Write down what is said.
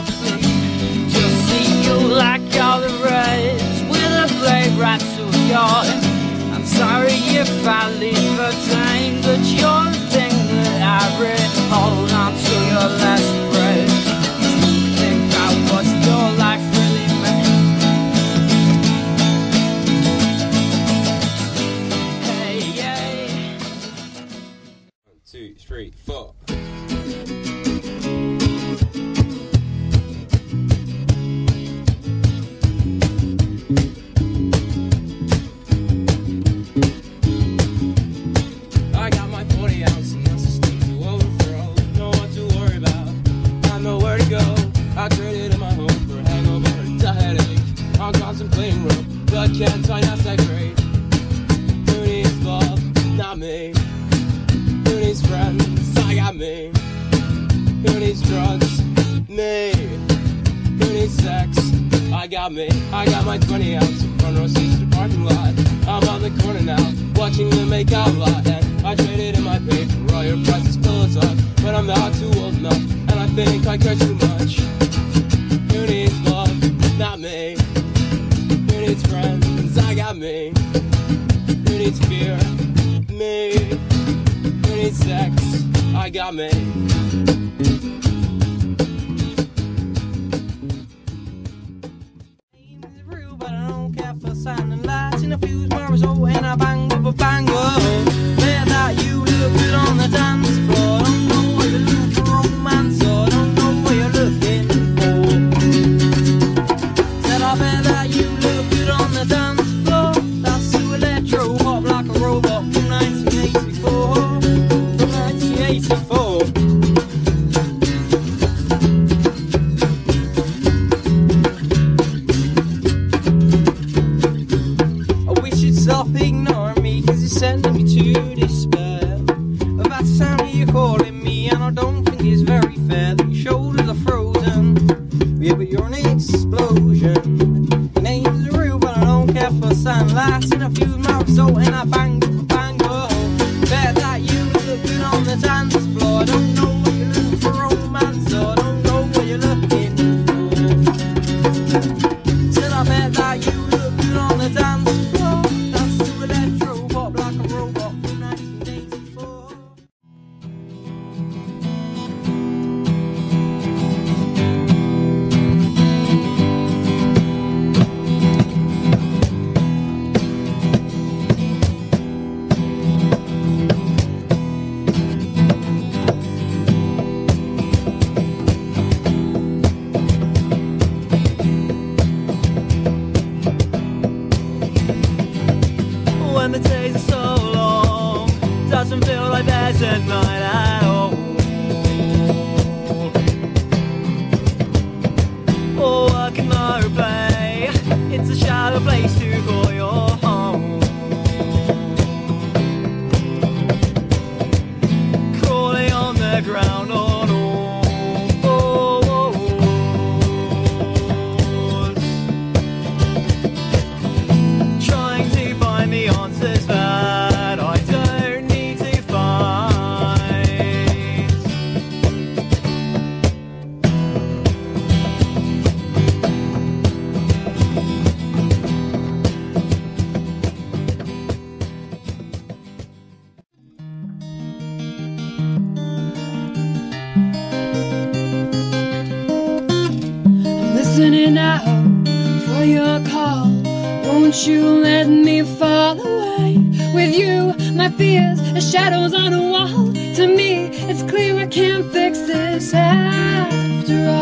softly. Just see you like you're the rest with a blade right to your. I'm sorry if I leave a time, but you're the thing that I read. Hold on to your last breath. Think about what your life really meant. Hey, yeah. One, two, three, four. can't find out that great. Who needs love? Not me. Who needs friends? I got me. Who needs drugs? Me. Who needs sex? I got me. I got my 20 ounce front row seats to parking lot. I'm on the corner now, watching the makeout lot. And I traded in my pay for all your prices, pillow talk. But I'm not too old enough, and I think I care too much. me Who needs fear? Me Who needs sex? I got me doesn't feel like there's a night at all. Out for your call. Won't you let me fall away with you? My fears are shadows on a wall. To me, it's clear I can't fix this after all.